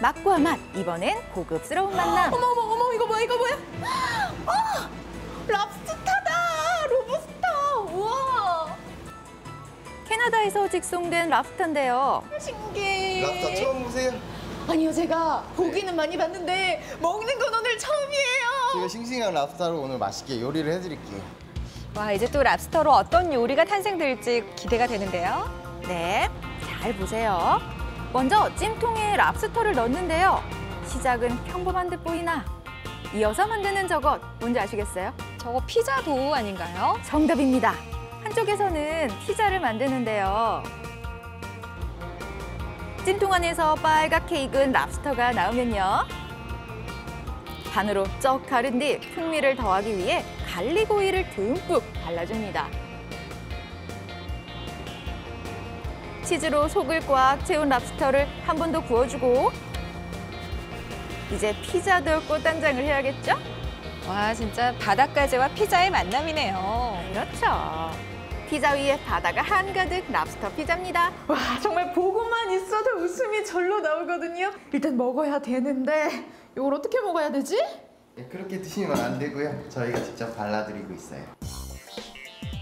맛과 맛, 이번엔 고급스러운 만남. 어머 어머 어머 이거 뭐야 이거 뭐야? 어! 랍스타다 로브스터 우와 캐나다에서 직송된 랍스터인데요. 신기해 랍스터 처음 보세요? 아니요 제가 보기는 많이 봤는데 먹는 건 오늘 처음이에요 제가 싱싱한 랍스타로 오늘 맛있게 요리를 해드릴게요. 와, 이제 또 랍스터로 어떤 요리가 탄생될지 기대가 되는데요. 네, 잘 보세요. 먼저 찜통에 랍스터를 넣는데요. 시작은 평범한 듯 보이나 이어서 만드는 저것 뭔지 아시겠어요? 저거 피자 도우 아닌가요? 정답입니다. 한쪽에서는 피자를 만드는데요. 찜통 안에서 빨갛게 익은 랍스터가 나오면요. 반으로 쩍 가른 뒤 풍미를 더하기 위해 garlic 오일을 듬뿍 발라줍니다. 치즈로 속을 꽉 채운 랍스터를 한 번 더 구워주고 이제 피자도 꽃단장을 해야겠죠? 와, 진짜 바닷가재와 피자의 만남이네요. 그렇죠. 피자 위에 바다가 한가득 랍스터 피자입니다. 와 정말 보고만 있어도 웃음이 절로 나오거든요 일단 먹어야 되는데 이걸 어떻게 먹어야 되지? 예, 그렇게 드시면 안 되고요. 저희가 직접 발라드리고 있어요.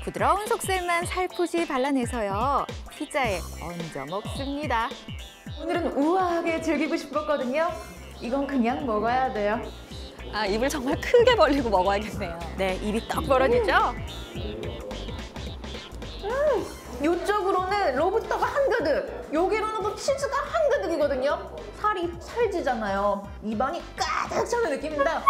부드러운 속살만 살포시 발라내서요. 피자에 얹어 먹습니다. 오늘은 우아하게 즐기고 싶었거든요 이건 그냥 먹어야 돼요 아, 입을 정말 크게 벌리고 먹어야겠네요. 네, 입이 떡 벌어지죠? 이쪽으로는 로브스터가 한가득, 여기로는 또 치즈가 한가득이거든요. 살이 찰지잖아요. 입안이 가득 차는 느낌입니다.